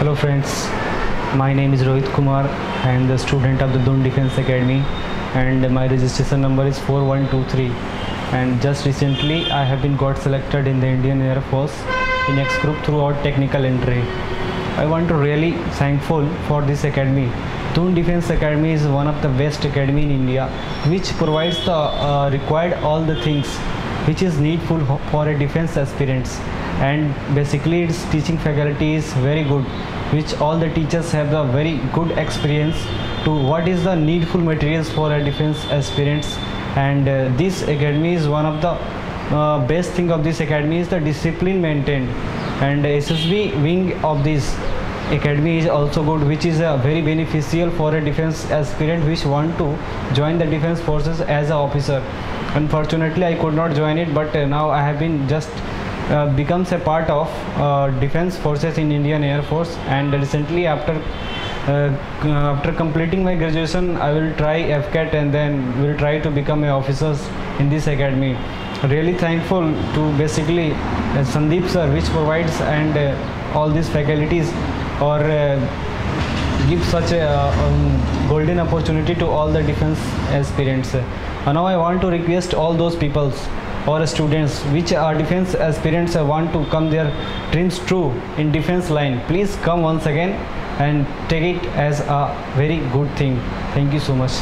Hello friends, my name is Rohit Kumar. I am the student of the Doon Defense Academy and my registration number is 4123 and just recently I have been got selected in the Indian Air Force in X group throughout technical entry. I want to really thankful for this academy. Doon Defense Academy is one of the best academy in India which provides the uh, required all the things which is needful for a defense aspirants and basically its teaching faculty is very good which all the teachers have the very good experience to what is the needful materials for a defense aspirants and uh, this academy is one of the uh, best thing of this academy is the discipline maintained. And ssb wing of this academy is also good which is uh, very beneficial for a defense aspirant which want to join the defense forces as a officer. Unfortunately i could not join it but uh, now i have been just uh, becomes a part of uh, defense forces in indian air force and recently after uh, after completing my graduation i will try fcat and then will try to become a officers in this academy really thankful to basically uh, sandeep sir which provides and uh, all these faculties or uh, give such a uh, um, golden opportunity to all the defense aspirants. Uh, now I want to request all those peoples or students which are defense aspirants uh, want to come their dreams true in defense line. Please come once again and take it as a very good thing. Thank you so much.